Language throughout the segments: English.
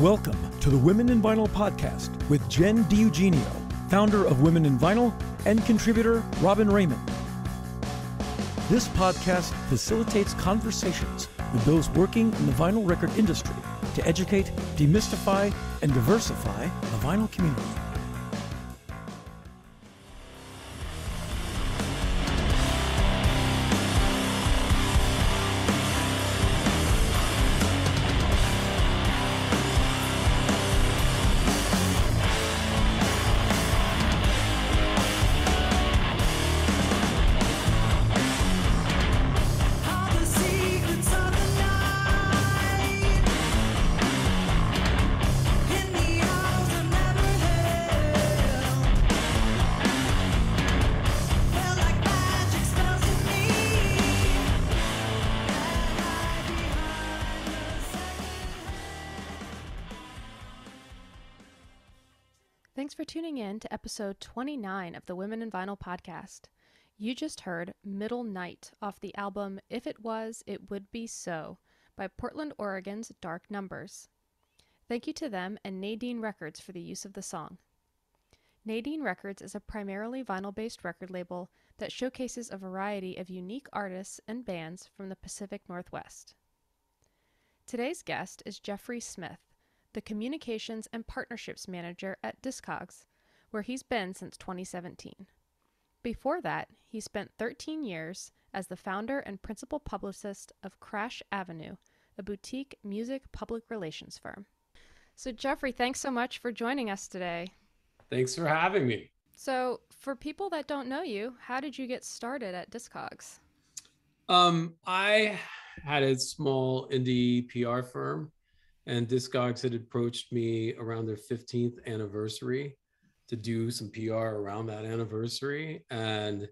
Welcome to the Women in Vinyl podcast with Jenn D'Eugenio, founder of Women in Vinyl, and contributor Robyn Raymond. This podcast facilitates conversations with those working in the vinyl record industry to educate, demystify, and diversify the vinyl community. Episode 29 of the Women in Vinyl podcast. You just heard Middle Night off the album If It Was, It Would Be So by Portland, Oregon's Dark Numbers. Thank you to them and Nadine Records for the use of the song. Nadine Records is a primarily vinyl based record label that showcases a variety of unique artists and bands from the Pacific Northwest. Today's guest is Jeffrey Smith the Communications and Partnerships Manager at Discogs, where he's been since 2017. Before that, he spent 13 years as the founder and principal publicist of Crash Avenue, a boutique music public relations firm. So, Jeffrey, thanks so much for joining us today. Thanks for having me. So, for people that don't know you, how did you get started at Discogs? Um, I had a small indie PR firm and Discogs had approached me around their 15th anniversary to do some PR around that anniversary, and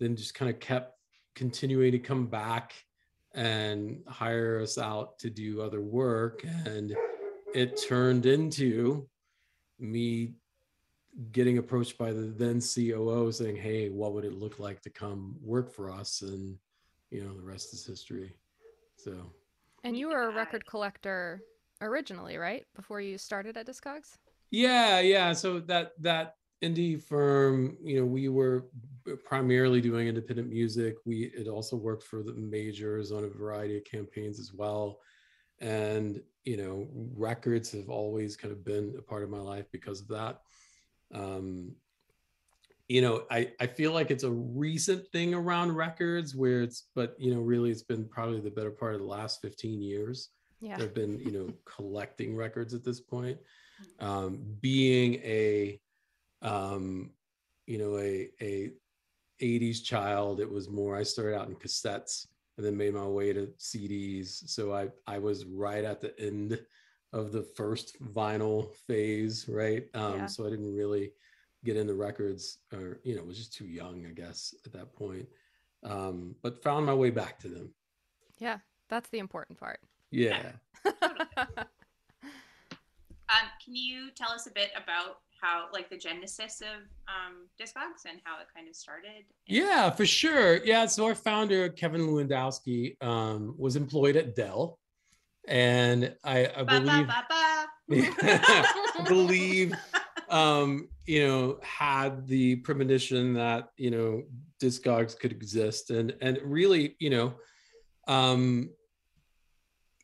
then just kind of kept continuing to come back and hire us out to do other work. And it turned into me getting approached by the then COO saying, Hey, what would it look like to come work for us? And, you know, the rest is history. So, and you were a record collector originally, right? Before you started at Discogs? Yeah, yeah. So that that indie firm, you know, we were primarily doing independent music. We it also worked for the majors on a variety of campaigns as well. And you know, records have always kind of been a part of my life because of that. Um, you know, I, I feel like it's a recent thing around records where it's, but you know, really it's been probably the better part of the last 15 years yeah. I've been you know collecting records at this point um, being a um, you know a a 80s child it was more i started out in cassettes and then made my way to cds so i i was right at the end of the first vinyl phase right? Um, yeah. so i didn't really get into records or you know was just too young i guess at that point. Um, but found my way back to them. Yeah that's the important part. Yeah. can you tell us a bit about how, like, the genesis of um, Discogs and how it kind of started? Yeah, for sure. Yeah. So our founder Kevin Lewandowski um, was employed at Dell, and I, I believe ba, ba, ba, believe um, you know had the premonition that you know Discogs could exist, and and really you know um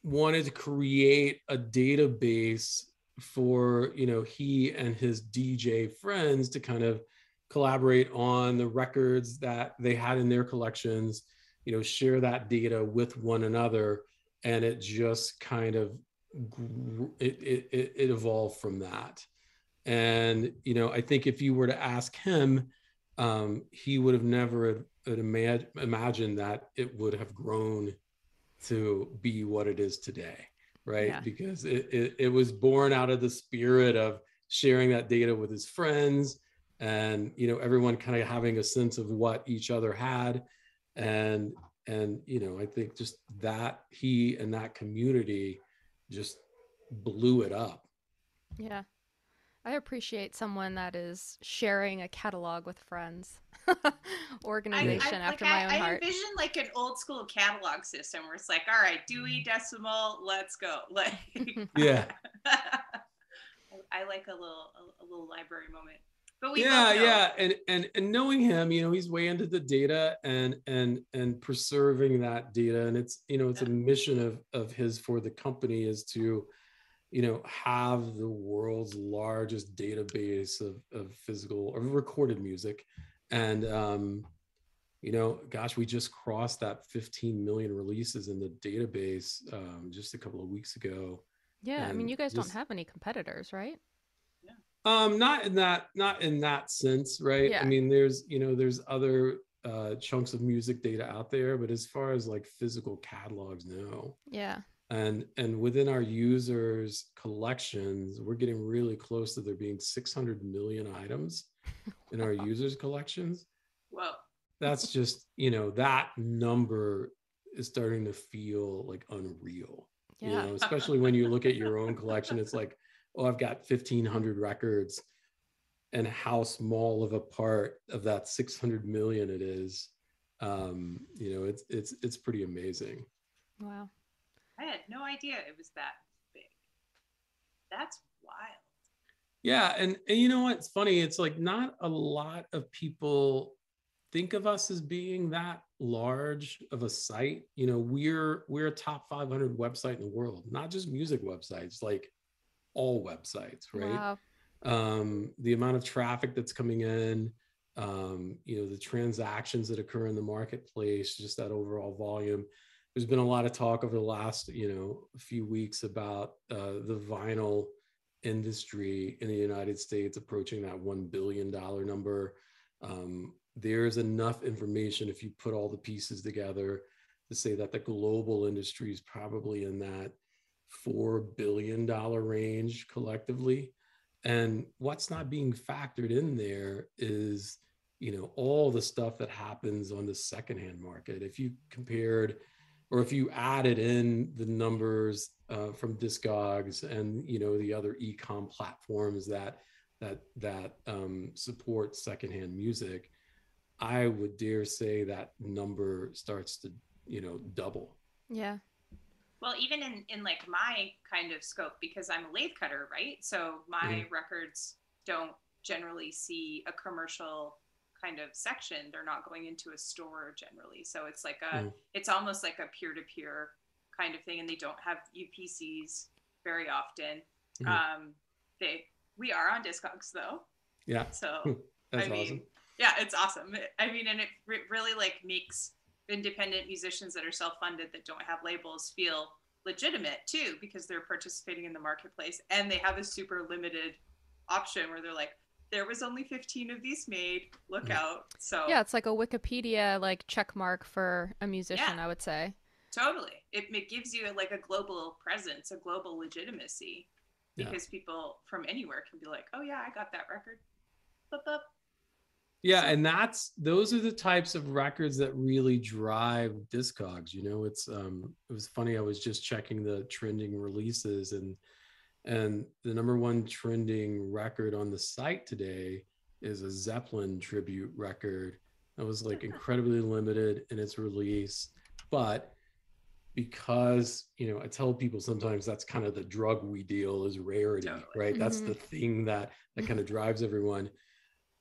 wanted to create a database for you know he and his DJ friends to kind of collaborate on the records that they had in their collections, you know, share that data with one another, and it just kind of it it, it evolved from that. And you know, I think if you were to ask him, um, he would have never imagined that it would have grown to be what it is today right yeah. because it, it, it was born out of the spirit of sharing that data with his friends and you know everyone kind of having a sense of what each other had and and you know i think just that he and that community just blew it up yeah I appreciate someone that is sharing a catalog with friends. Organization I, I, after like, my own I, heart. I envision like an old school catalog system where it's like, all right, Dewey mm. Decimal, let's go. Like Yeah. I, like a little a, a little library moment. But we yeah, yeah, and and and knowing him, you know, he's way into the data and and and preserving that data, and it's you know it's a mission of of his for the company is to, you know, have the world's largest database of of physical or recorded music, and um, you know, gosh, we just crossed that 15 million releases in the database um, just a couple of weeks ago. Yeah, I mean, you guys just, don't have any competitors, right? Yeah. Um, not in that, not in that sense, right? Yeah. I mean, there's, you know, there's other uh, chunks of music data out there, but as far as like physical catalogs, no. Yeah. And and within our users' collections, we're getting really close to there being 600 million items in our users' collections. Well, that's just you know that number is starting to feel like unreal. Yeah. You know, especially when you look at your own collection, it's like oh, I've got 1500 records and how small of a part of that 600 million it is. Um, you know, it's, it's, it's pretty amazing. Wow. I had no idea it was that big. That's wild. Yeah. And, and you know what? It's funny. It's like not a lot of people think of us as being that large of a site you know we're we're a top 500 website in the world not just music websites like all websites, right? Wow. Um, the amount of traffic that's coming in, um, you know, the transactions that occur in the marketplace, just that overall volume. There's been a lot of talk over the last, you know, a few weeks about uh, the vinyl industry in the United States approaching that $1 billion number. Um, there's enough information if you put all the pieces together to say that the global industry is probably in that $4 billion range collectively. And what's not being factored in there is, you know, all the stuff that happens on the secondhand market. If you compared or if you added in the numbers uh, from Discogs and, you know, the other e-com platforms that that that um, support secondhand music, I would dare say that number starts to, you know, double. Yeah. Well, even in, in like my kind of scope, because I'm a lathe cutter, right? So my mm-hmm. records don't generally see a commercial kind of section. They're not going into a store generally. So it's like a, mm. it's almost like a peer to peer kind of thing. And they don't have UPCs very often. Mm-hmm. Um, they, we are on Discogs though. Yeah. So That's I mean, awesome. yeah, it's awesome. I mean, and it re- really like makes independent musicians that are self-funded that don't have labels feel legitimate too because they're participating in the marketplace and they have a super limited option where they're like there was only 15 of these made look mm. out so yeah it's like a wikipedia like check mark for a musician yeah, i would say totally it, it gives you like a global presence a global legitimacy because yeah. people from anywhere can be like oh yeah i got that record Boop, boop. Yeah, and that's those are the types of records that really drive discogs. You know, it's um it was funny. I was just checking the trending releases and and the number one trending record on the site today is a Zeppelin tribute record. That was like incredibly limited in its release, but because you know i tell people sometimes that's kind of the drug we deal is rarity totally. right mm-hmm. that's the thing that that kind of drives everyone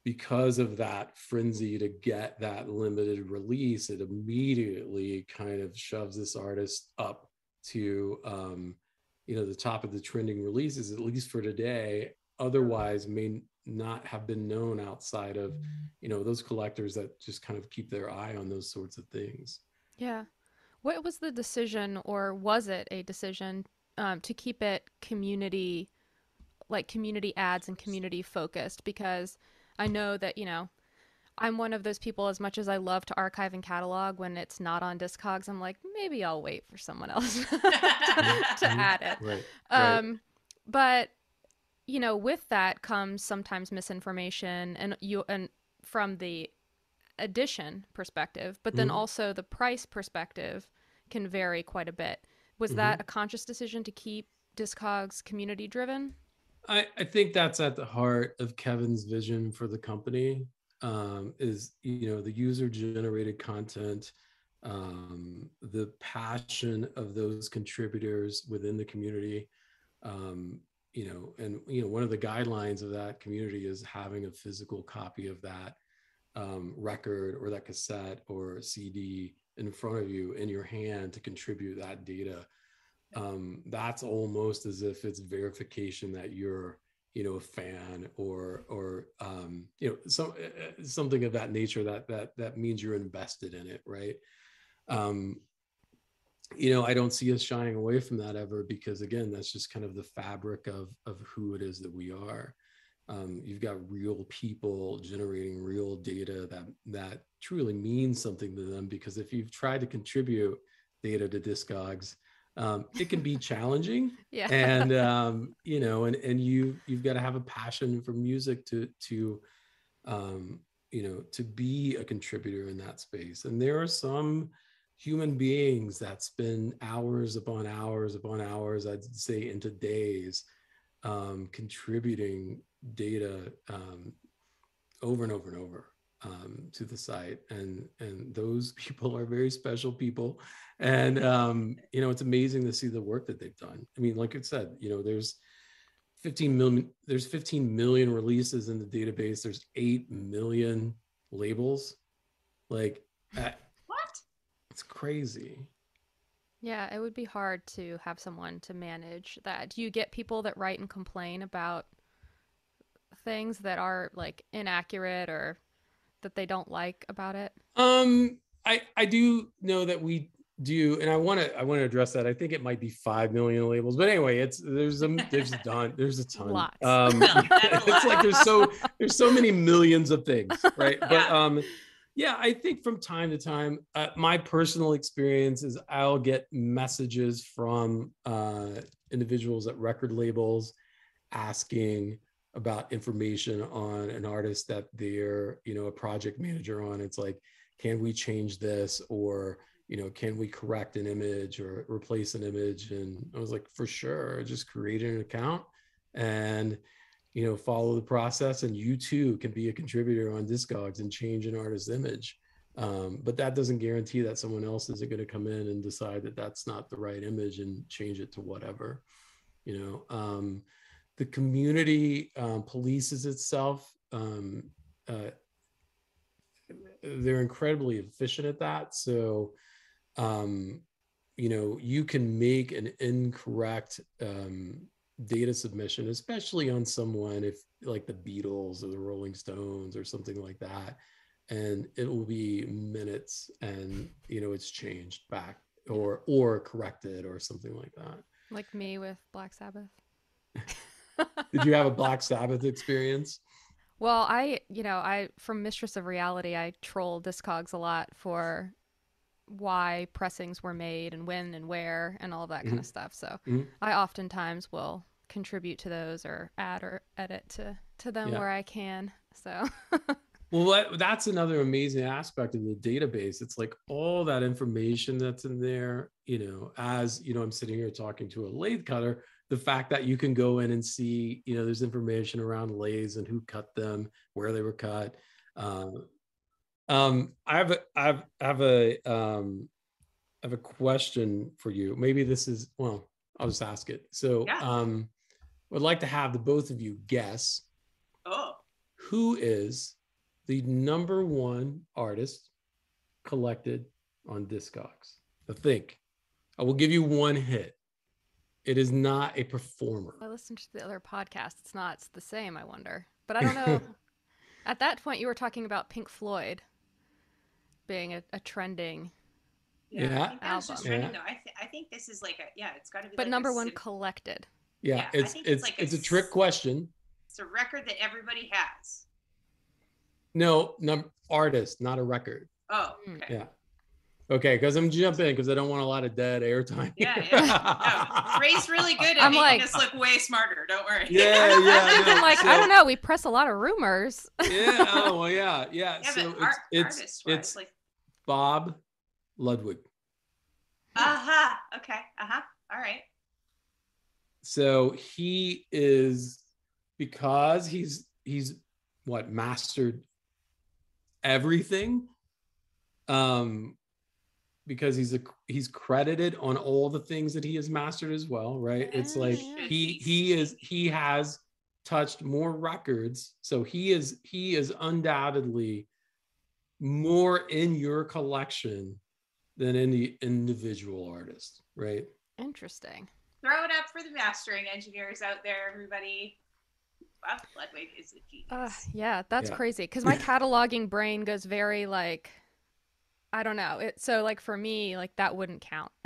because of that frenzy to get that limited release, it immediately kind of shoves this artist up to um, you know the top of the trending releases, at least for today. Otherwise, may not have been known outside of you know those collectors that just kind of keep their eye on those sorts of things. Yeah. What was the decision, or was it a decision um, to keep it community, like community ads and community focused? Because I know that, you know, I'm one of those people as much as I love to archive and catalog when it's not on Discogs, I'm like, maybe I'll wait for someone else to, to add it. Right, um, right. but you know, with that comes sometimes misinformation and you and from the edition perspective, but then mm-hmm. also the price perspective can vary quite a bit. Was mm-hmm. that a conscious decision to keep Discogs community driven? I, I think that's at the heart of Kevin's vision for the company um, is you know the user generated content um, the passion of those contributors within the community um, you know, and you know, one of the guidelines of that community is having a physical copy of that um, record or that cassette or CD in front of you in your hand to contribute that data. Um, that's almost as if it's verification that you're you know a fan or or um you know some uh, something of that nature that that that means you're invested in it right? Um you know i don't see us shying away from that ever because again that's just kind of the fabric of of who it is that we are. Um, you've got real people generating real data that that truly means something to them because if you've tried to contribute data to discogs um, it can be challenging yeah. and um, you know and and you you've got to have a passion for music to to um, you know to be a contributor in that space. And there are some human beings that spend hours upon hours upon hours i'd say into days um, contributing data um, over and over and over um, to the site and and those people are very special people. And um, you know it's amazing to see the work that they've done. I mean like i said you know there's 15 million there's 15 million releases in the database. There's 8 million labels. Like what? It's crazy. Yeah it would be hard to have someone to manage that. Do you get people that write and complain about things that are like inaccurate or that they don't like about it? Um, I I do know that we do, and I want to I want to address that. I think it might be five million labels, but anyway, it's there's a there's a ton there's a ton. Lots. Um, it's like there's so there's so many millions of things, right? But um, yeah, I think from time to time, uh, my personal experience is I'll get messages from uh, individuals at record labels asking about information on an artist that they're you know a project manager on. It's like can we change this? Or you know can we correct an image or replace an image? And i was like for sure just create an account and you know follow the process. And you too can be a contributor on discogs and change an artist's image. Um, but that doesn't guarantee that someone else isn't going to come in and decide that that's not the right image and change it to whatever you know? Um, the community um, polices itself. Um, uh, they're incredibly efficient at that. So, um, you know, you can make an incorrect um, data submission, especially on someone if like the Beatles or the Rolling Stones or something like that, and it will be minutes, and you know, it's changed back or or corrected or something like that. Like me with Black Sabbath. Did you have a Black Sabbath experience? Well, I, you know, I from Mistress of Reality, I troll Discogs a lot for why pressings were made and when and where and all that mm-hmm. kind of stuff. So mm-hmm. I oftentimes will contribute to those or add or edit to to them yeah. where I can. So Well, that's another amazing aspect of the database. It's like all that information that's in there, you know, as you know, I'm sitting here talking to a lathe cutter, the fact that you can go in and see, you know, there's information around lathes and who cut them, where they were cut. Um, um, I have a, I have, I have a, um, I have a question for you. Maybe this is well, I'll just ask it. So, yeah. um, would like to have the both of you guess. Oh. Who is the number one artist collected on Discogs? I think I will give you one hit. It is not a performer. I listened to the other podcast. It's not it's the same, I wonder. But I don't know. At that point, you were talking about Pink Floyd being a, a trending. Yeah, yeah. I think that was just trending yeah. though. I, th- I think this is like a yeah, it's got to be. But like number one sim- collected. Yeah, yeah it's it's it's, like it's a, a trick question. It's a record that everybody has. No, num artist, not a record. Oh, hmm. okay. Yeah. Okay, because I'm jumping because I don't want a lot of dead airtime. Yeah, yeah. No, Ray's really good at I'm making like, us look way smarter. Don't worry. Yeah, yeah. I'm like, so, I don't know. We press a lot of rumors. yeah. Oh well, yeah, yeah. yeah so it's art, it's it's like... Bob Ludwig. Uh huh. Okay. Uh huh. All right. So he is because he's he's what mastered everything um because he's a he's credited on all the things that he has mastered as well, right? It's like he he is he has touched more records, so he is he is undoubtedly more in your collection than any individual artist, right? Interesting. Throw it up for the mastering engineers out there, everybody. Bob Ludwig is a genius. Uh, yeah, that's yeah. crazy. Because my cataloging brain goes very like, I don't know. It so like for me, like that wouldn't count.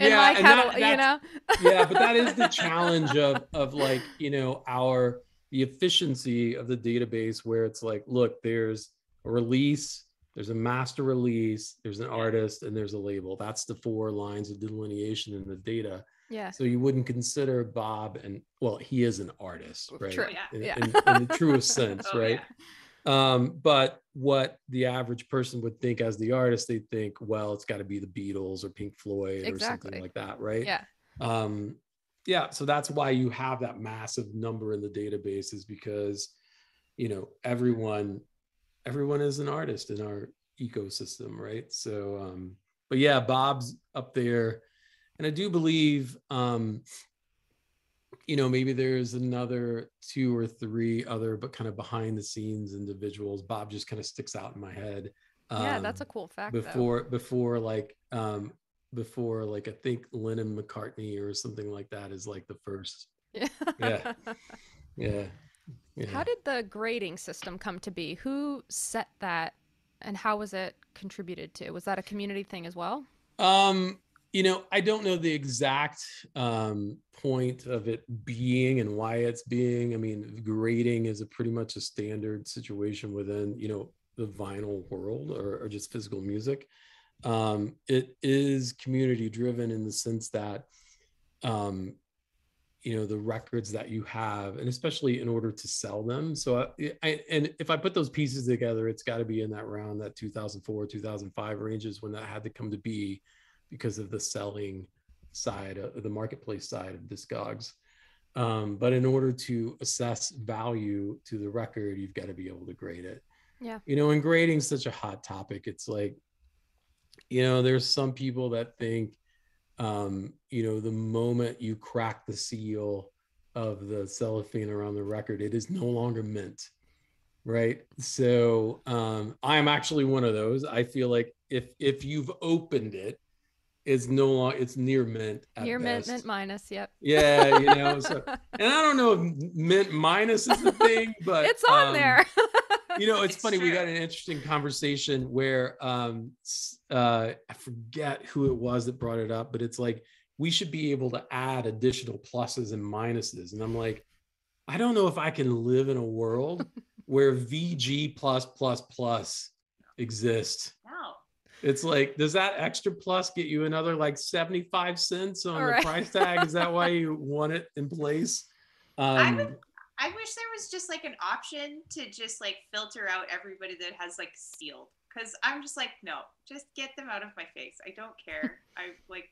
yeah, catalog, that, you know. yeah, but that is the challenge of of like you know our the efficiency of the database where it's like, look, there's a release there's a master release, there's an artist, and there's a label. That's the four lines of delineation in the data. Yeah. So you wouldn't consider Bob, and well, he is an artist, right? True. Yeah. In, yeah. in, in the truest oh, sense, oh, right? Yeah. Um, but what the average person would think as the artist, they think, well, it's got to be the Beatles or Pink Floyd exactly. or something like that, right? Yeah. Um, yeah. So that's why you have that massive number in the database, is because you know everyone everyone is an artist in our ecosystem, right? So, um, but yeah, Bob's up there, and I do believe, um, you know, maybe there's another two or three other, but kind of behind the scenes individuals. Bob just kind of sticks out in my head. Um, yeah, that's a cool fact. Before, though. before like, um, before like I think Lennon McCartney or something like that is like the first. Yeah. yeah. Yeah. Yeah. How did the grading system come to be? Who set that and how was it contributed to? Was that a community thing as well? Um, you know, I don't know the exact um, point of it being and why it's being. I mean, grading is a pretty much a standard situation within, you know, the vinyl world or, or just physical music. Um, it is community driven in the sense that um, you know the records that you have and especially in order to sell them so I, I and if i put those pieces together it's got to be in that round that 2004 2005 ranges when that had to come to be because of the selling side of the marketplace side of discogs um, but in order to assess value to the record you've got to be able to grade it yeah you know and grading such a hot topic it's like you know there's some people that think um, you know, the moment you crack the seal of the cellophane around the record, it is no longer mint. Right. So um, I'm actually one of those. I feel like if if you've opened it, it's no longer it's near mint. near mint, mint minus. Yep. Yeah, you know. So, and I don't know if mint minus is the thing, but it's on um, there. you know, it's, it's funny. True. We got an interesting conversation where um, uh, I forget who it was that brought it up, but it's like we should be able to add additional pluses and minuses, and I'm like, I don't know if I can live in a world where VG plus plus plus exists. It's like, does that extra plus get you another like 75 cents on the price tag? Is that why you want it in place? Um, I would I wish there was just like an option to just like filter out everybody that has like sealed. Cause I'm just like, no, just get them out of my face. I don't care. I like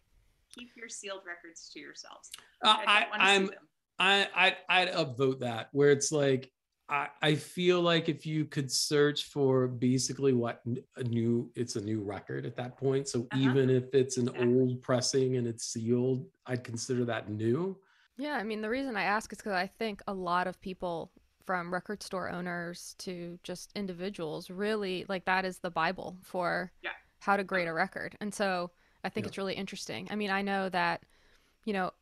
keep your sealed records to yourselves. Uh, I, I am I, I I'd upvote that where it's like I, I feel like if you could search for basically what a new it's a new record at that point. So uh-huh. even if it's an exactly. old pressing and it's sealed, I'd consider that new. Yeah, I mean, the reason I ask is because I think a lot of people, from record store owners to just individuals, really like that is the Bible for yeah. how to grade a record. And so I think yeah. it's really interesting. I mean, I know that, you know,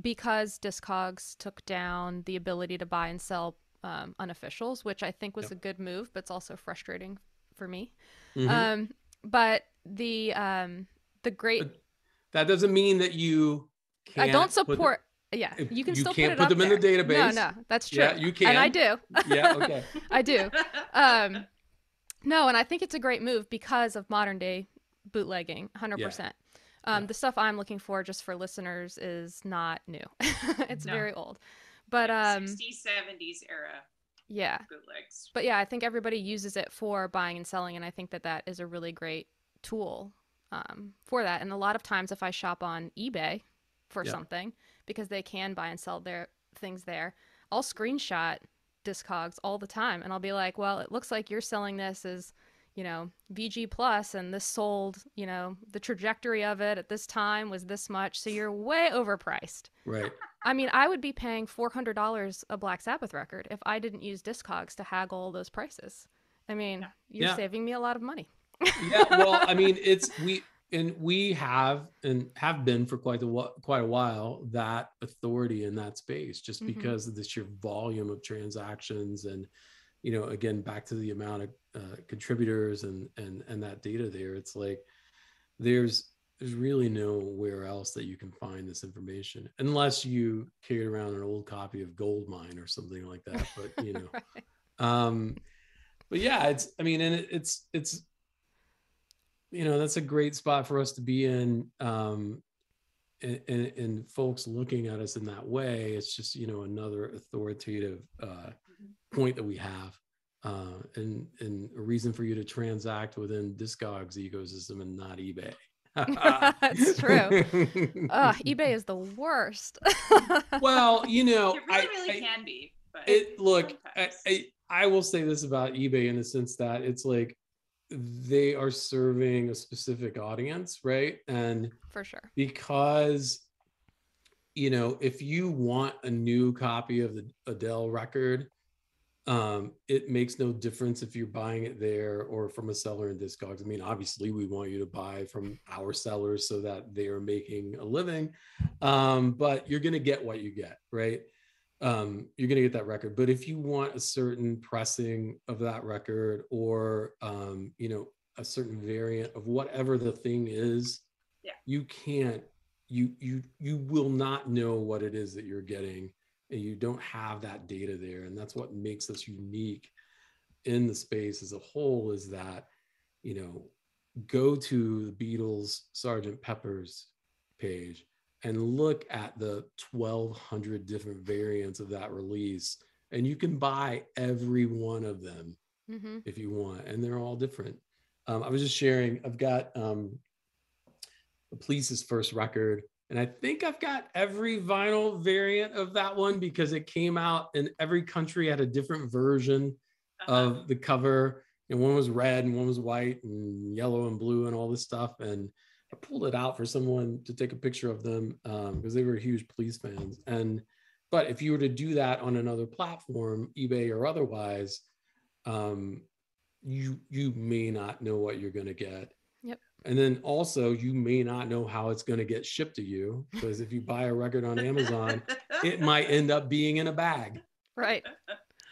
because Discogs took down the ability to buy and sell um, unofficials, which I think was yep. a good move, but it's also frustrating for me. Mm-hmm. Um, but the um, the great. But that doesn't mean that you. I don't support yeah, you can you still can't put, put them there. in the database. No, no, that's true. Yeah, you can, and I do. yeah, okay. I do. Um, no, and I think it's a great move because of modern day bootlegging, hundred yeah. percent. Um, yeah. The stuff I'm looking for, just for listeners, is not new. it's no. very old, but um, 60s, 70s era. Yeah. Bootlegs. But yeah, I think everybody uses it for buying and selling, and I think that that is a really great tool um, for that. And a lot of times, if I shop on eBay for yeah. something because they can buy and sell their things there. I'll screenshot Discogs all the time and I'll be like, well, it looks like you're selling this as, you know, VG plus and this sold, you know, the trajectory of it at this time was this much. So you're way overpriced. Right. I mean, I would be paying $400 a Black Sabbath record if I didn't use Discogs to haggle those prices. I mean, you're Yeah. saving me a lot of money. yeah well i mean it's we and we have and have been for quite a while quite a while that authority in that space just Mhm. because of the sheer volume of transactions and you know again back to the amount of uh, contributors and and and that data there it's like there's there's really nowhere else that you can find this information unless you carried around an old copy of goldmine or something like that but you know Right. um but yeah it's i mean and it, it's it's you know that's a great spot for us to be in um and, and, and folks looking at us in that way it's just you know another authoritative uh point that we have uh and and a reason for you to transact within discogs ecosystem and not ebay That's true. Ugh, eBay is the worst. well you know it really, I- really I- can be. But it look I. I i will say this about ebay in the sense that it's like they are serving a specific audience right and For sure. because you know if you want a new copy of the adele record um it makes no difference if you're buying it there or from a seller in discogs. I mean obviously we want you to buy from our sellers so that they are making a living um but you're going to get what you get right? Um you're going to get that record. But if you want a certain pressing of that record or um you know a certain variant of whatever the thing is Yeah. you can't you you you will not know what it is that you're getting and you don't have that data there and that's what makes us unique in the space as a whole is that you know go to the beatles sergeant pepper's page and look at the 1200 different variants of that release and you can buy every one of them hmm if you want and they're all different. Um, i was just sharing i've got um, the police's first record and i think i've got every vinyl variant of that one because it came out and every country had a different version Uh-huh. of the cover and one was red and one was white and yellow and blue and all this stuff and i pulled it out for someone to take a picture of them um, because they were huge police fans and but if you were to do that on another platform ebay or otherwise um, you you may not know what you're going to get. And then also you may not know how it's going to get shipped to you because if you buy a record on amazon it might end up being in a bag Right.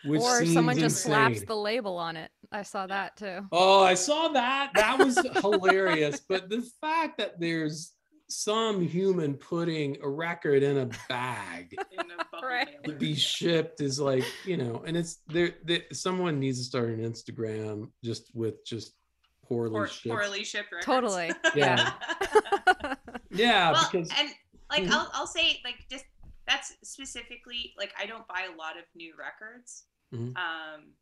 which or someone just slaps the label on it. I saw that too. Oh, I saw that. That was hilarious. But the fact that there's some human putting a record in a bag in a Right. to be shipped is like, you know, and it's there. there someone needs to start an Instagram just with just poorly Poor, shipped. poorly shipped records. Totally. Yeah. Yeah, well, because and like Mhm. I'll I'll say like just that's specifically like I don't buy a lot of new records. Mhm. Um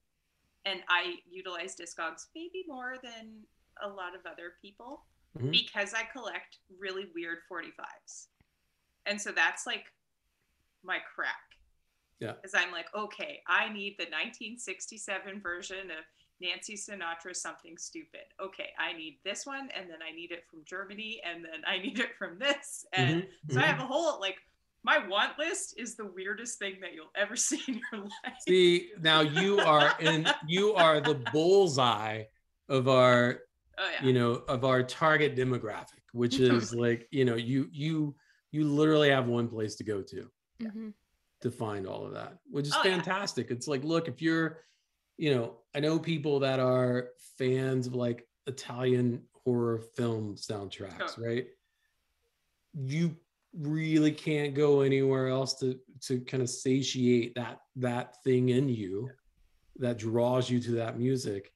and I utilize Discogs maybe more than a lot of other people Mhm. because I collect really weird 45s. And so that's like my crack. Yeah. Because I'm like, okay, I need the 1967 version of Nancy Sinatra something stupid. Okay, I need this one, and then I need it from Germany, and then I need it from this. And Mhm, so I have a whole like my want list is the weirdest thing that you'll ever see in your life. see now you are in you are the bullseye of our oh yeah. you know of our target demographic which is like you know you you you literally have one place to go to hmm to find all of that which is Oh, yeah. fantastic it's like look if you're you know i know people that are fans of like italian horror film soundtracks right? You really can't go anywhere else to to kind of satiate that that thing in you that draws you to that music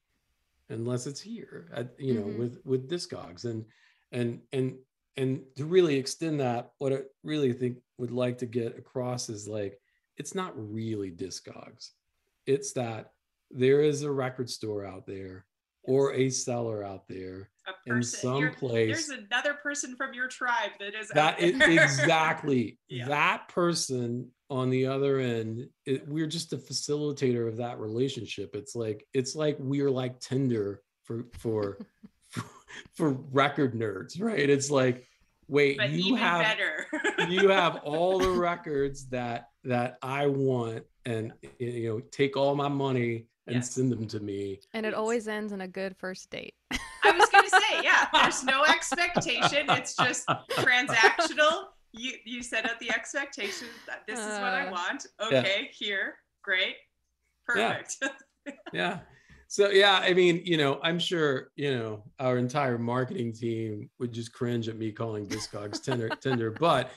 unless it's here at, you know Mhm. with with discogs. And and and and to really extend that what i really think would like to get across is like it's not really discogs. It's that there is a record store out there or a seller out there in some place There's another person from your tribe that is that there. exactly Yeah. that person on the other end it, we're just a facilitator of that relationship it's like it's like we're like tinder for for for, for record nerds, right? It's like, wait, but you have better. you have all the records that that I want, and you know, take all my money and yes. send them to me. And it always ends in a good first date. I was gonna say, yeah, there's no expectation. It's just transactional. You you set out the expectation that this is what I uh, want. Okay, yeah. here, great, perfect. Yeah. yeah. So yeah, I mean, you know, I'm sure, you know, our entire marketing team would just cringe at me calling Discogs Tinder, Tinder, but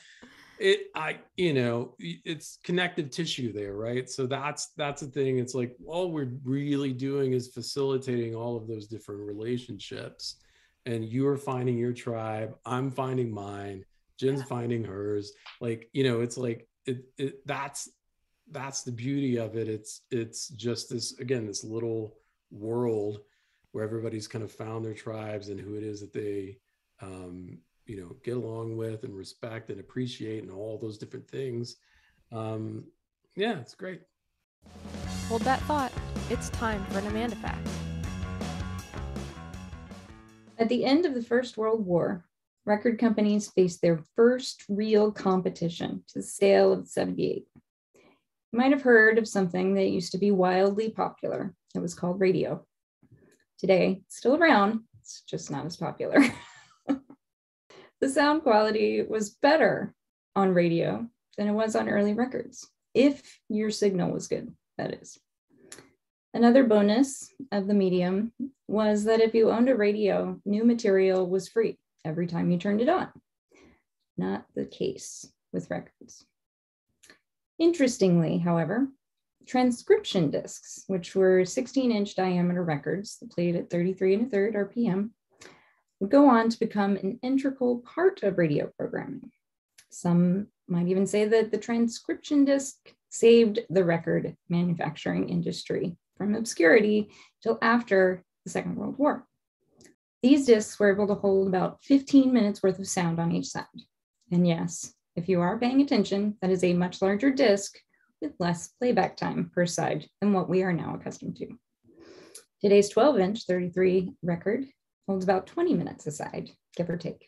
it i you know it's connective tissue there right? So that's that's the thing. It's like all we're really doing is facilitating all of those different relationships. And you're finding your tribe i'm finding mine jen's yeah. finding hers. Like you know it's like it, it that's that's the beauty of it. It's it's just this again this little world where everybody's kind of found their tribes and who it is that they um, you know get along with and respect and appreciate and all those different things. Um yeah it's great. Hold that thought. It's time for an amanda fact. At the end of the first world war record companies faced their first real competition to the sale of 78 you might have heard of something that used to be wildly popular. It was called radio. Today it's still around. It's just not as popular the sound quality was better on radio than it was on early records, if your signal was good, that is. Another bonus of the medium was that if you owned a radio, new material was free every time you turned it on. Not the case with records. Interestingly, however, transcription discs, which were 16 inch diameter records that played at 33 and a third RPM, would go on to become an integral part of radio programming. Some might even say that the transcription disc saved the record manufacturing industry from obscurity till after the Second World War. These discs were able to hold about 15 minutes worth of sound on each side. And yes, if you are paying attention, that is a much larger disc with less playback time per side than what we are now accustomed to. Today's 12 inch 33 record holds about 20 minutes aside, give or take.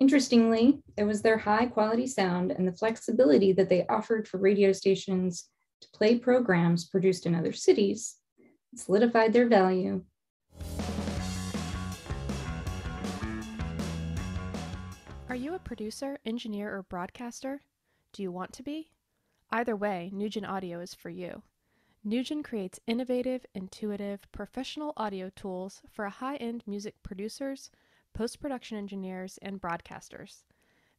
Interestingly, it was their high quality sound and the flexibility that they offered for radio stations to play programs produced in other cities that solidified their value. Are you a producer, engineer, or broadcaster? Do you want to be? Either way, Nugen Audio is for you. Nugen creates innovative, intuitive, professional audio tools for high end music producers, post production engineers, and broadcasters.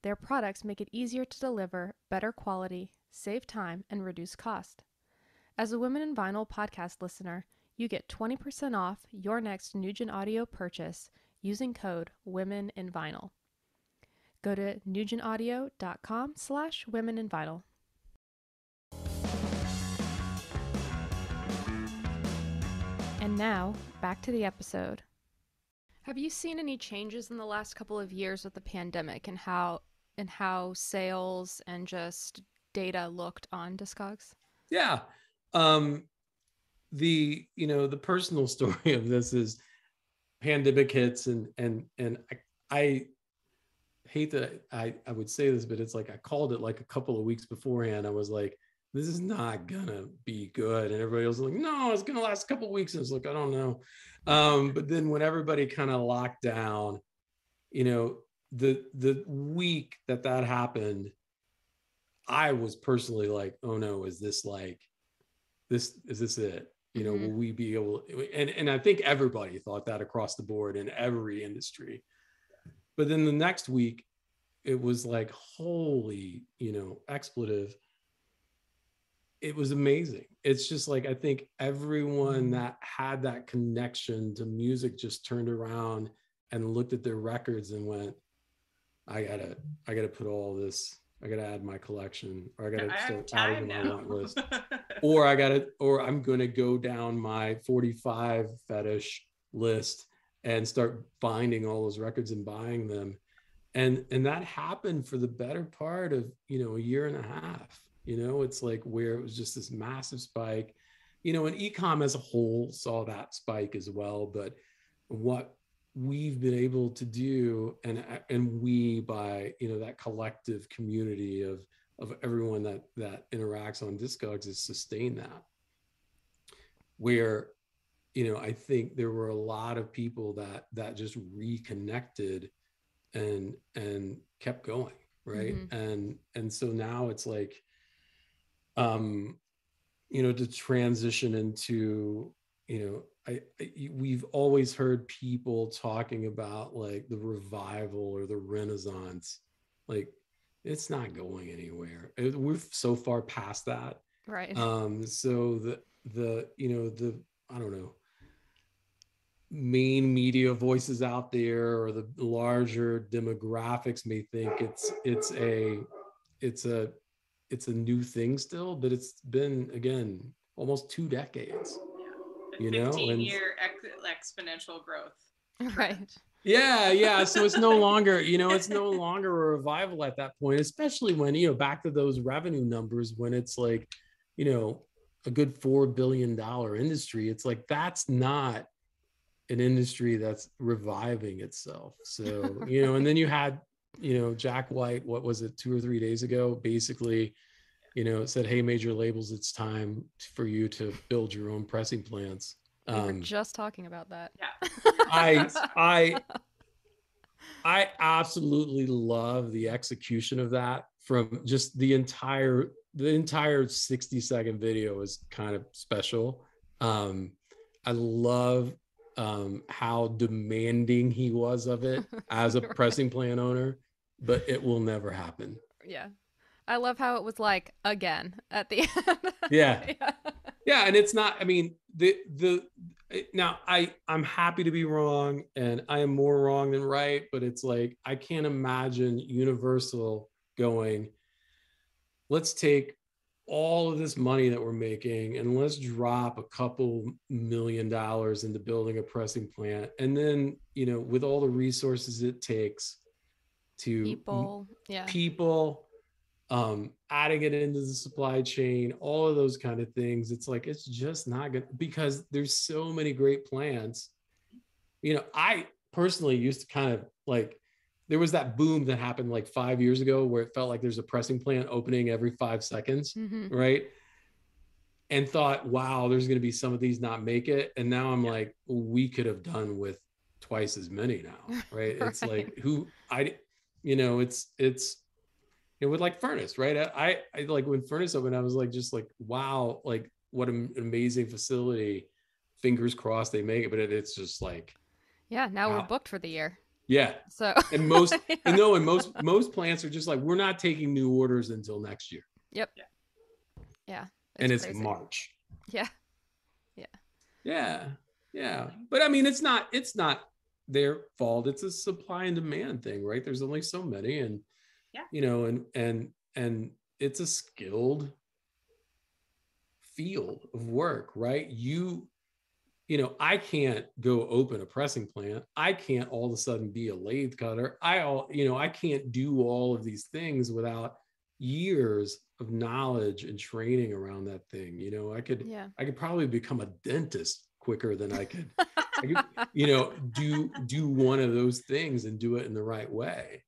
Their products make it easier to deliver better quality, save time, and reduce cost. As a Women in Vinyl podcast listener, you get 20% off your next Nugen Audio purchase using code Women in Vinyl. Go to nugenaudio.com slash women in vinyl. And now, back to the episode. Have you seen any changes in the last couple of years with the pandemic and how and how sales and just data looked on Discogs? Yeah. Um the you know the personal story of this is pandemic hits and and and I, I hate that I, I would say this, but it's like I called it like a couple of weeks beforehand. I was like, this is not gonna be good. And everybody was like, no, it's gonna last a couple weeks. And it's like, I don't know. Um, but then when everybody kind of locked down, you know, the the week that that happened, I was personally like, oh no, is this like this is this it? You know, mm-hmm. will we be able and, and I think everybody thought that across the board in every industry. But then the next week, it was like, holy, you know, expletive it was amazing. It's just like I think everyone mm-hmm. that had that connection to music just turned around and looked at their records and went, I gotta, I gotta put all this, I gotta add my collection, or I gotta I start adding my want list, or I gotta, or I'm gonna go down my 45 fetish list and start finding all those records and buying them. And and that happened for the better part of you know a year and a half you know it's like where it was just this massive spike you know, and ecom as a whole saw that spike as well. But what we've been able to do, and and we by you know that collective community of of everyone that that interacts on Discogs is sustain that. Where, you know, I think there were a lot of people that that just reconnected and and kept going right mm-hmm. and and so now it's like um you know to transition into you know I, I, we've always heard people talking about like the revival or the renaissance. Like it's not going anywhere. We're so far past that. Right. Um so the the you know the i don't know main media voices out there or the larger demographics may think it's it's a it's a it's a new thing still but it's been again almost two decades yeah. you know 15 and year ex- exponential growth right yeah yeah so it's no longer you know it's no longer a revival at that point especially when you know back to those revenue numbers when it's like you know a good four billion dollar industry it's like that's not an industry that's reviving itself. So, you know, and then you had, you know, Jack White, what was it, two or three days ago, basically, you know, said, Hey, major labels, it's time for you to build your own pressing plants. We um, were just talking about that. Yeah. I, I, I absolutely love the execution of that from just the entire, the entire 60 second video is kind of special. Um, I love um, how demanding he was of it as a right. pressing plant owner, but it will never happen. Yeah. I love how it was like again at the end. yeah. yeah. Yeah. And it's not, I mean, the, the, eh, now I, I'm happy to be wrong and I am more wrong than right, but it's like, I can't imagine Universal going, let's take all of this money that we're making and let's drop a couple million dollars into building a pressing plant and then you know with all the resources it takes to people yeah people um adding it into the supply chain all of those kind of things it's like it's just not good because there's so many great plants you know i personally used to kind of like there was that boom that happened like five years ago where it felt like there's a pressing plant opening every five seconds, mm-hmm. right? And thought, wow, there's going to be some of these not make it. And now I'm yeah. like, we could have done with twice as many now, right? right? It's like who I, you know, it's it's it with like furnace, right? I, I like when furnace opened, I was like, just like, wow, like what an amazing facility. Fingers crossed they make it, but it, it's just like, yeah. Now wow. we're booked for the year. Yeah. So and most yeah. and no, and most most plants are just like we're not taking new orders until next year. Yep. Yeah. Yeah. It's and it's crazy. March. Yeah. Yeah. Yeah. Yeah. But I mean it's not it's not their fault. It's a supply and demand thing, right? There's only so many and yeah, you know, and and and it's a skilled field of work, right? You you know, I can't go open a pressing plant. I can't all of a sudden be a lathe cutter. I all, you know, I can't do all of these things without years of knowledge and training around that thing. You know, I could, yeah. I could probably become a dentist quicker than I could, I could you know, do do one of those things and do it in the right way.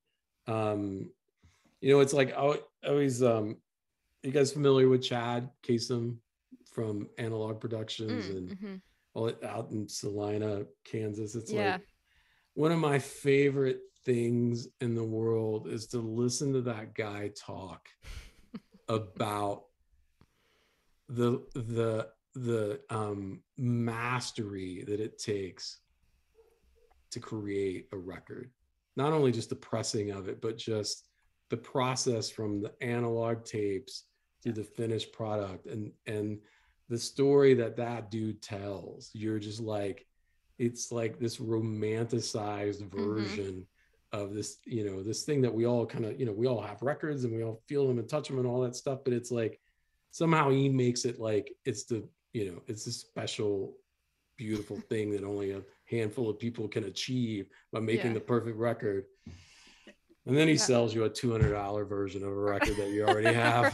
Um, you know, it's like I always, um, you guys familiar with Chad Kassem from Analogue Productions mm, and. Mm-hmm well, out in Salina, Kansas. It's yeah. like one of my favorite things in the world is to listen to that guy talk about the the the um mastery that it takes to create a record not only just the pressing of it but just the process from the analog tapes to the finished product and and the story that that dude tells you're just like it's like this romanticized mm-hmm. version mm-hmm. of this you know this thing that we all kind of you know we all have records and we all feel them and touch them and all that stuff but it's like somehow he makes it like it's the you know it's a special beautiful thing that only a handful of people can achieve by making yeah. the perfect record and then he yeah. sells you a $200 version of a record that you already have.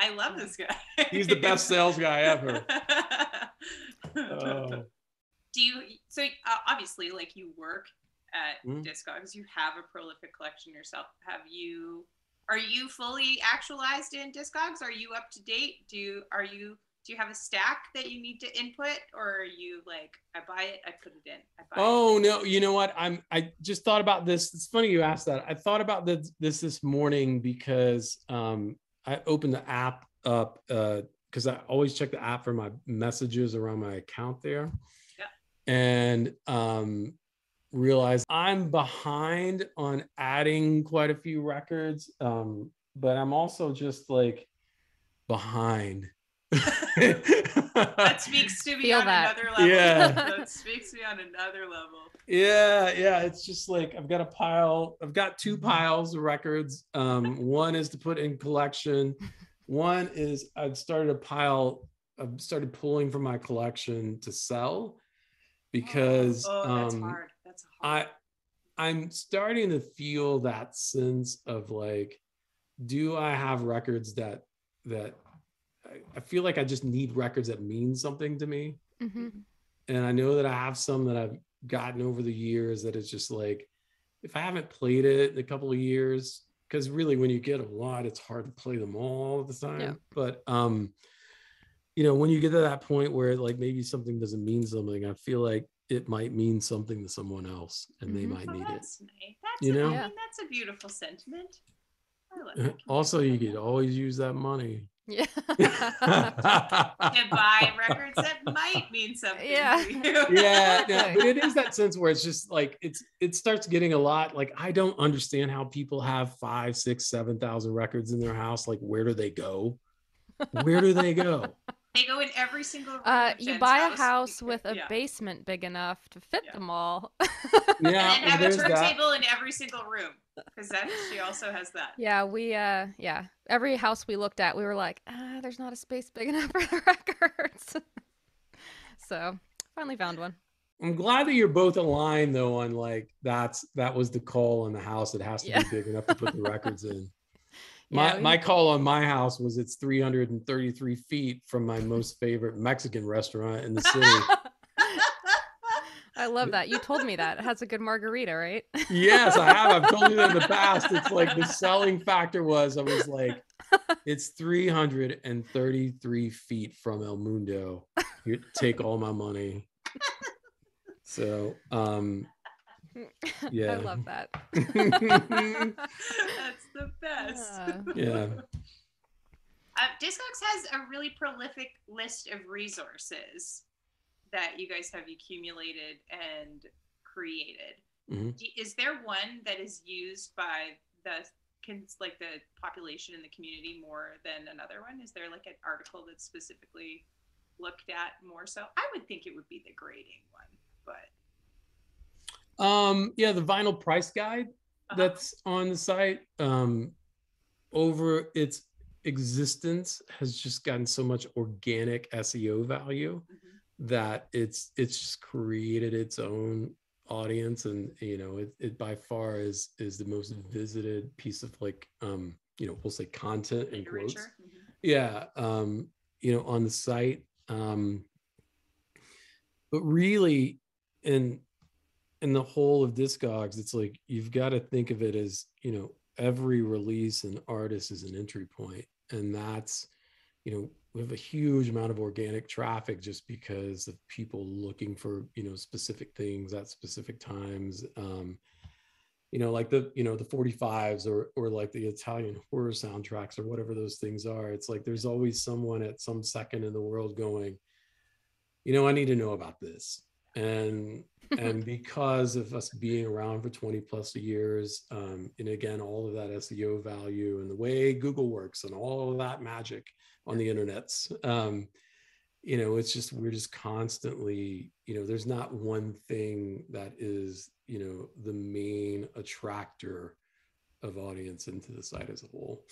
I love this guy. He's the best sales guy ever. Oh. Do you? So uh, obviously, like you work at Mhm. Discogs, you have a prolific collection yourself. Have you? Are you fully actualized in Discogs? Are you up to date? Do you, are you? Do you have a stack that you need to input, or are you like, I buy it, I put it in. I buy Oh no, you know what? I'm I just thought about this. It's funny you asked that. I thought about this this this morning because um I opened the app up uh because I always check the app for my messages around my account there. Yeah. And um realized I'm behind on adding quite a few records. Um, but I'm also just like behind. That speaks to me Feel on that. another level. Yeah. that speaks to me on another level. Yeah, yeah. It's just like I've got a pile, I've got two piles of records. Um, one is to put in collection. One is I've started a pile, I've started pulling from my collection to sell because oh, that's um hard. That's hard. I I'm starting to feel that sense of like, do I have records that that I, feel like I just need records that mean something to me hmm and I know that I have some that I've gotten over the years that it's just like if I haven't played it in a couple of years, because really when you get a lot, it's hard to play them all at the time. Yeah. But um, you know, when you get to that point where like maybe something doesn't mean something, I feel like it might mean something to someone else and they Mhm. might Oh, need it. that's nice. That's You a, know? I mean, that's a beautiful sentiment. I like that. Also, you could always use that money. Yeah. to buy records that might mean something. Yeah. To you. yeah, yeah, but it is that sense where it's just like it's it starts getting a lot like i don't understand how people have five six seven thousand records in their house like where do they go where do they go They go in every single room. Uh, you Jen's buy a house house with a yeah. basement big enough to fit Yeah. them all. yeah and then have a there's that. turntable in every single room because that she also has that. yeah, we uh yeah, every house we looked at, we were like, ah, there's not a space big enough for the records. so, finally found one. i'm glad that you're both aligned though on like that's that was the call on the house it has to Yeah. be big enough to put the records in Yeah, my, we- my call on my house was it's 333 feet from my most favorite mexican restaurant in the city I love that. You told me that. It has a good margarita, right? Yes, I have. I've told you that in the past. It's like the selling factor was I was like, it's 333 feet from El Mundo. You take all my money. So um Yeah. I love that. That's the best. Yeah. yeah. Uh, Discogs has a really prolific list of resources that you guys have accumulated and created. Mhm. Is there one that is used by the cons- like the population in the community more than another one? Is there like an article that's specifically looked at more so? I would think it would be the grading one, but Um yeah, the vinyl price guide that's on the site um over its existence has just gotten so much organic SEO value. mhm. that it's it's just created its own audience and you know it, it by far is is the most visited piece of like um you know we'll say content and quotes. Mhm. yeah um you know on the site um but really in in the whole of discogs it's like you've got to think of it as you know every release and artist is an entry point and that's you know we have a huge amount of organic traffic just because of people looking for you know specific things at specific times um you know like the you know the 45s or or like the italian horror soundtracks or whatever those things are. It's like there's always someone at some second in the world going you know i need to know about this. And and because of us being around for 20 plus years um, and again all of that seo value and the way google works and all of that magic on the internets um, you know it's just we're just constantly you know there's not one thing that is you know the main attractor of audience into the site as a whole.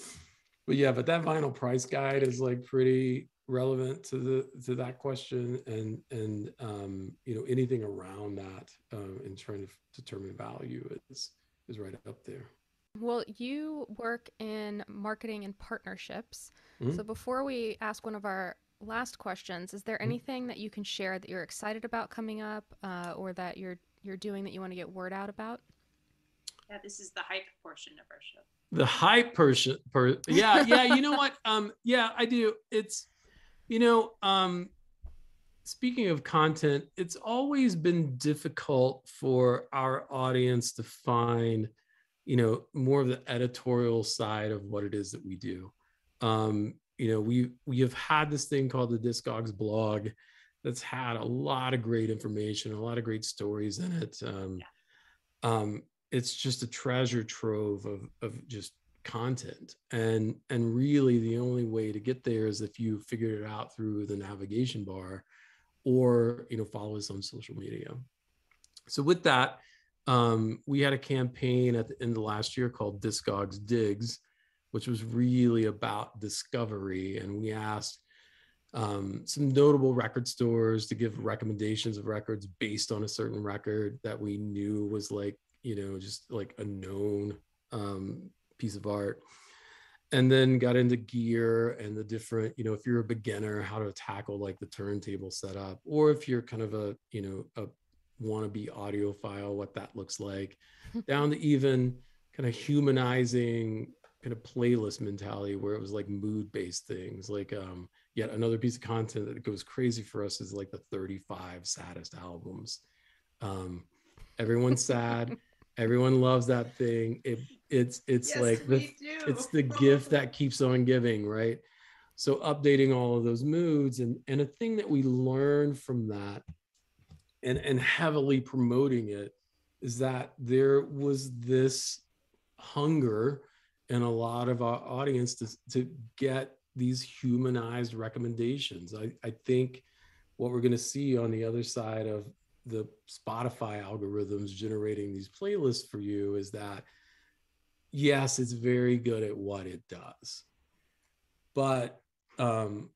But yeah but that vinyl price guide is like pretty relevant to the to that question and and um you know anything around that um in trying to determine value is is right up there Well, you work in marketing and partnerships. Mm-hmm. So before we ask one of our last questions, is there mm-hmm. anything that you can share that you're excited about coming up, uh, or that you're you're doing that you want to get word out about? Yeah, this is the hype portion of our show. The hype portion, per, yeah, yeah. You know what? Um, yeah, I do. It's, you know, um, speaking of content, it's always been difficult for our audience to find, you know, more of the editorial side of what it is that we do. Um, you know, we we have had this thing called the Discogs blog that's had a lot of great information, a lot of great stories in it. Um, yeah. um, it's just a treasure trove of of just content. And and really the only way to get there is if you figured it out through the navigation bar or you know follow us on social media. So with that um, we had a campaign at the end of last year called discogs digs which was really about discovery. And we asked um, some notable record stores to give recommendations of records based on a certain record that we knew was like you know just like a known um, piece of art and then got into gear and the different you know if you're a beginner how to tackle like the turntable setup or if you're kind of a you know a wannabe audiophile what that looks like down to even kind of humanizing kind of playlist mentality where it was like mood based things like um yet another piece of content that goes crazy for us is like the 35 saddest albums. Um everyone's sad. Everyone loves that thing. It it's it's yes, like the it's the gift that keeps on giving right? So updating all of those moods and and a thing that we learned from that and and heavily promoting it is that there was this hunger in a lot of our audience to, to get these humanized recommendations. I i think what we're going to see on the other side of the spotify algorithms generating these playlists for you is that yes, it's very good at what it does. But um,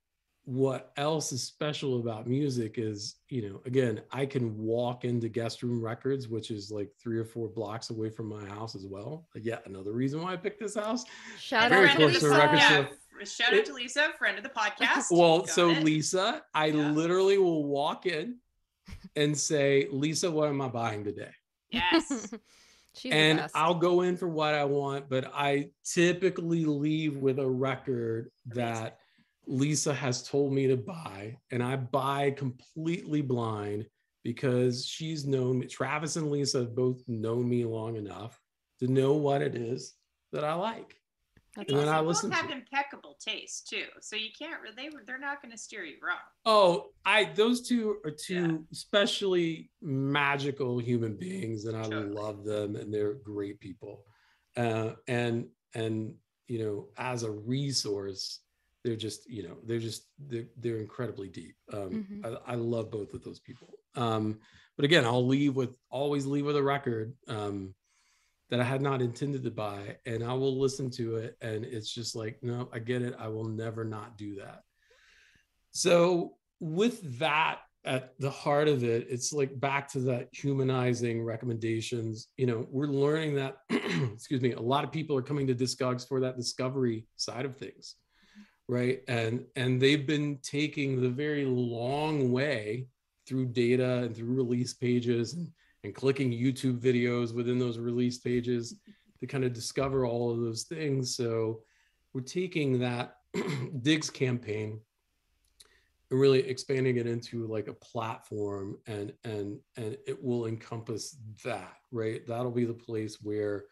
what else is special about music is, you know, again, I can walk into Guestroom Records, which is like three or four blocks away from my house as well. Yet another reason why I picked this house. Shout Very out close to the record yeah. Shout out to Lisa, friend of the podcast. Well, Got so it. Lisa, I yeah. literally will walk in and say, Lisa, what am I buying today? Yes. She's and I'll go in for what I want, but I typically leave with a record that Lisa has told me to buy, and I buy completely blind because she's known me. Travis and Lisa have both known me long enough to know what it is that I like. That's and awesome. then I listen both have impeccable taste too, so you can't. They they're not going to steer you wrong. Oh, I those two are two yeah. especially magical human beings, and I totally. love them, and they're great people. Uh, and and you know, as a resource, they're just you know they're just they're they're incredibly deep. Um, mm-hmm. I, I, love both of those people. Um, but again, I'll leave with always leave with a record. Um, that I had not intended to buy, and I will listen to it. And it's just like, no, I get it. I will never not do that. So, with that at the heart of it, it's like back to that humanizing recommendations. You know, we're learning that, excuse me, a lot of people are coming to Discogs for that discovery side of things, right? And and they've been taking the very long way through data and through release pages and and clicking YouTube videos within those release pages to kind of discover all of those things. So we're taking that Digs campaign and really expanding it into like a platform and and and it will encompass that, right? That'll be the place where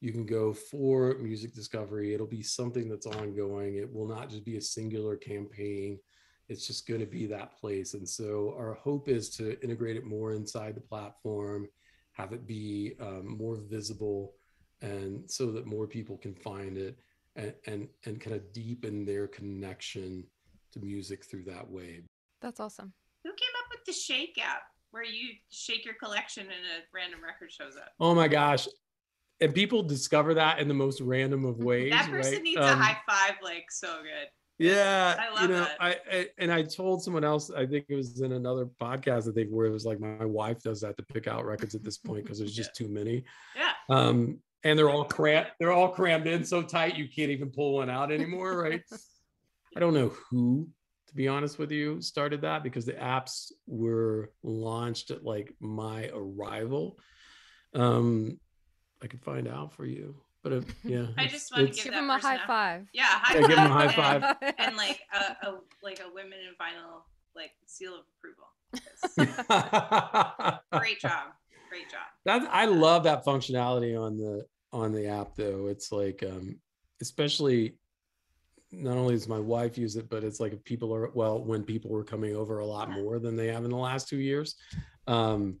you can go for music discovery. It'll be something that's ongoing. It will not just be a singular campaign it's just going to be that place. And so our hope is to integrate it more inside the platform, have it be um, more visible, and so that more people can find it and, and, and kind of deepen their connection to music through that way. That's awesome. Who came up with the Shake app where you shake your collection and a random record shows up? Oh my gosh. And people discover that in the most random of ways. that person right? needs um, a high five, like so good. Yeah, you know, I, I, and I told someone else. I think it was in another podcast. I think where it was like my wife does that to pick out records at this point because there's just yeah. too many. Yeah. Um, and they're all crammed they're all crammed in so tight you can't even pull one out anymore right i don't know who to be honest with you started that because the apps were launched at like my arrival um i could find out for you but uh, yeah I just want to give, Give him a person high five. Yeah, high Yeah, five. give him a high and- five. And, like a, a like a women in vinyl like seal of approval. 'Cause Great job. Great job. That I love that functionality on the on the app though. It's like um especially not only does my wife use it, but it's like if people are well, when people were coming over a lot more than they have in the last two years. Um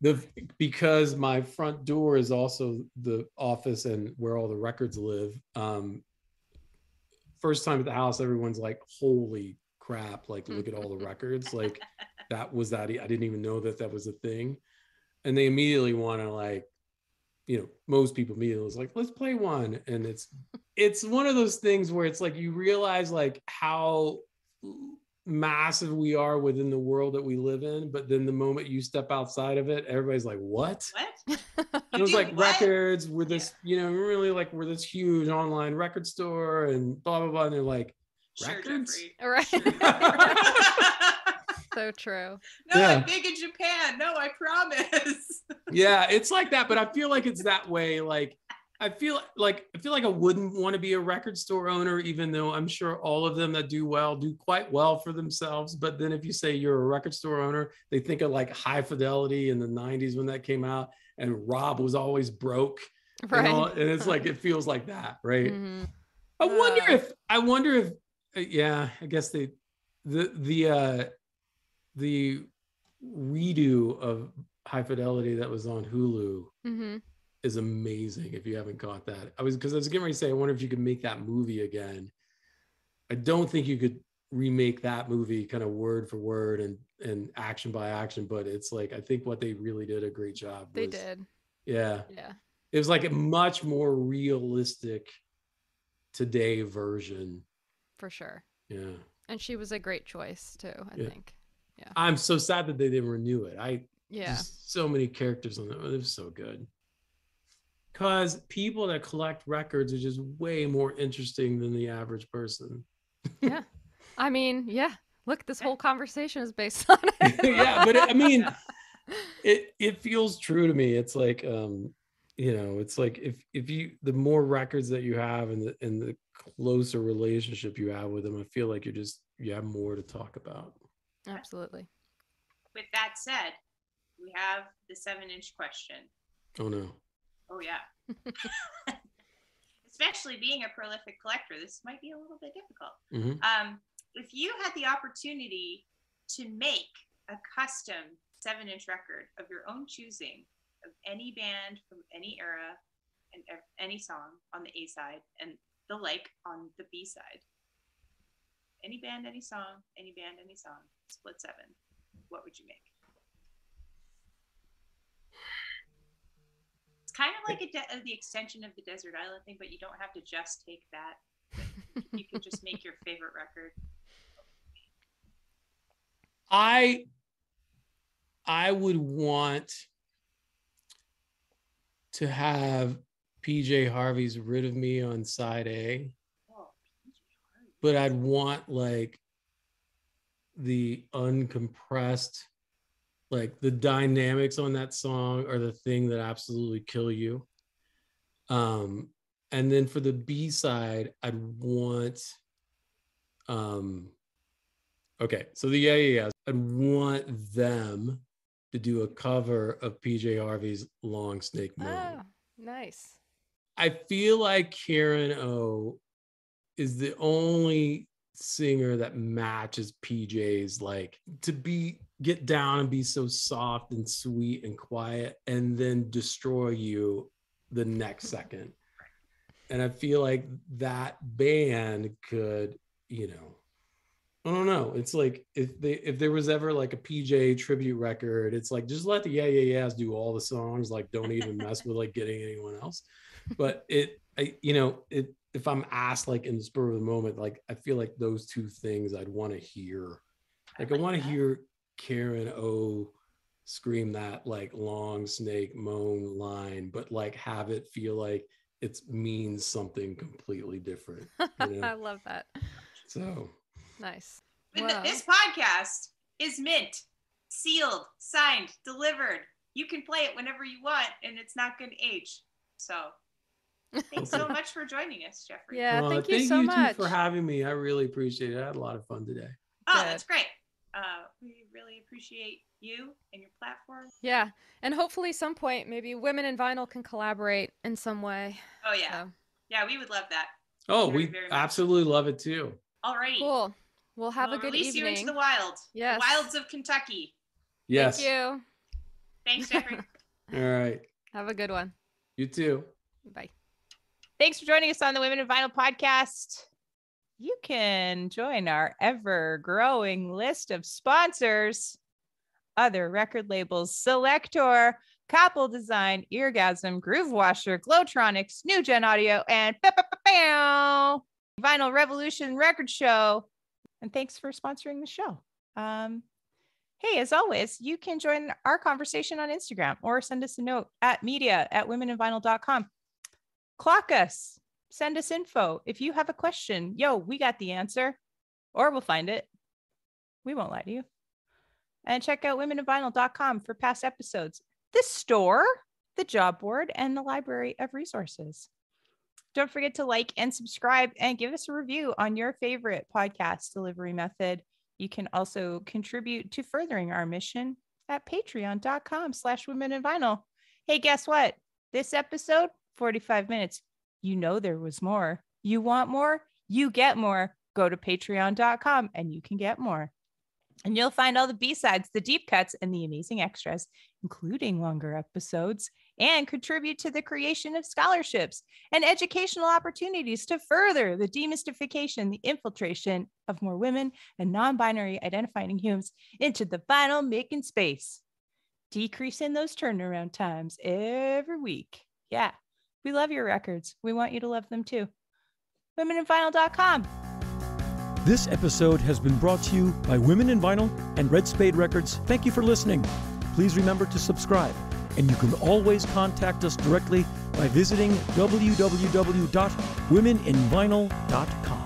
the because my front door is also the office and where all the records live. Um first time at the house, everyone's like, holy crap, like look at all the records. Like that was that I didn't even know that that was a thing and they immediately want to like you know most people immediately was like let's play one and it's it's one of those things where it's like you realize like how massive we are within the world that we live in but then the moment you step outside of it everybody's like what What? it was like what? records were this you know really like we're this huge online record store and blah blah blah and they're like Sure, Records? Jeffrey. right. Sure. so true. no, Yeah. I'm big in Japan. No, I promise. yeah it's like that but i feel like it's that way like i feel like i feel like i wouldn't want to be a record store owner even though i'm sure all of them that do well do quite well for themselves but then if you say you're a record store owner they think of like high fidelity in the 90s when that came out and rob was always broke Right. and, all, and it's like it feels like that right Mhm. I wonder Uh. if I wonder if uh, yeah, I guess they the the uh the redo of High Fidelity that was on Hulu Mhm. Is amazing if you haven't caught that. I was because I was getting ready to say I wonder if you could make that movie again. I don't think you could remake that movie kind of word for word and and action by action, but it's like I think what they really did a great job. They was- did. Yeah Yeah. it was like a much more realistic today version For sure. yeah And she was a great choice too, I Yeah. think. Yeah. I'm so sad that they didn't renew it i Yeah. so many characters on it it was so good because people that collect records are just way more interesting than the average person yeah. I mean, yeah. Look, this whole conversation is based on it. yeah but it, i mean it it feels true to me it's like um you know it's like if if you the more records that you have and the and the closer relationship you have with them i feel like you're just you have more to talk about Absolutely. With that said, we have the seven inch question. oh no Oh yeah. Especially being a prolific collector, this might be a little bit difficult. Mhm. Um, if you had the opportunity to make a custom seven inch record of your own choosing of any band from any era and any song on the A side and the like on the B side, any band, any song, any band, any song, split seven, what would you make? Kind of like a de- uh, the extension of the desert island thing, but you don't have to just take that. You can just make your favorite record. I I would want to have PJ Harvey's Rid of Me on side A, Oh, but I'd want like the uncompressed like the dynamics on that song are the thing that absolutely kill you. Um and then for the B side, I'd want um Okay, so the yeah, yeah, yeah. I'd want them to do a cover of PJ Harvey's Long Snake Moan. Oh, nice. I feel like Karen O is the only singer that matches PJ's like to be get down and be so soft and sweet and quiet and then destroy you the next second. And I feel like that band could, you know, I don't know. It's like if they if there was ever like a PJ tribute record, it's like just let the yeah yeah yeahs do all the songs. Like don't even mess with like getting anyone else. But it, I, you know, it if I'm asked like in the spur of the moment, like I feel like those two things I'd want to hear. Like I want to hear Karen O scream that like long snake moan line, but like have it feel like it means something completely different. You know? I love that. So nice. Well. This podcast is mint, sealed, signed, delivered. You can play it whenever you want, and it's not going to age. So Thanks so much for joining us, Jeffrey. Yeah, well, thank you thank so you much for having me. I really appreciate it. I had a lot of fun today. Oh, Good. that's great. Uh, we really appreciate you and your platform. Yeah, and hopefully, some point, maybe women in vinyl can collaborate in some way. Oh yeah, so. yeah, we would love that. Oh, very, we very absolutely love it too. All right, cool. We'll have we'll a good release evening. you into the wild. Yes. The wilds of Kentucky. Yes. Thank you. Thanks, Jeffrey. All right. Have a good one. You too. Bye. Thanks for joining us on the Women in Vinyl podcast. You can join our ever growing list of sponsors, other record labels, Selector, Couple Design, Eargasm, Groove Washer, Glowtronics, Nugen Audio, and Vinyl Revolution Record Show. And thanks for sponsoring the show. Um, hey, as always, you can join our conversation on Instagram or send us a note at media at womeninvinyl.com clock us, send us info. If you have a question, yo, we got the answer, or we'll find it. We won't lie to you. And check out womeninvinyl.com for past episodes, the store, the job board, and the library of resources. Don't forget to like and subscribe and give us a review on your favorite podcast delivery method. You can also contribute to furthering our mission at patreon.com slash women in vinyl. Hey, guess what? This episode 45 minutes. You know there was more. You want more? You get more. Go to patreon.com and you can get more. And you'll find all the B-sides, the deep cuts, and the amazing extras, including longer episodes, and contribute to the creation of scholarships and educational opportunities to further the demystification, the infiltration of more women and non-binary identifying humans into the vinyl making space. Decreasing those turnaround times every week. Yeah, we love your records. We want you to love them too. WomenInVinyl.com. This episode has been brought to you by Women in Vinyl and Red Spade Records. Thank you for listening. Please remember to subscribe, and you can always contact us directly by visiting www.womeninvinyl.com.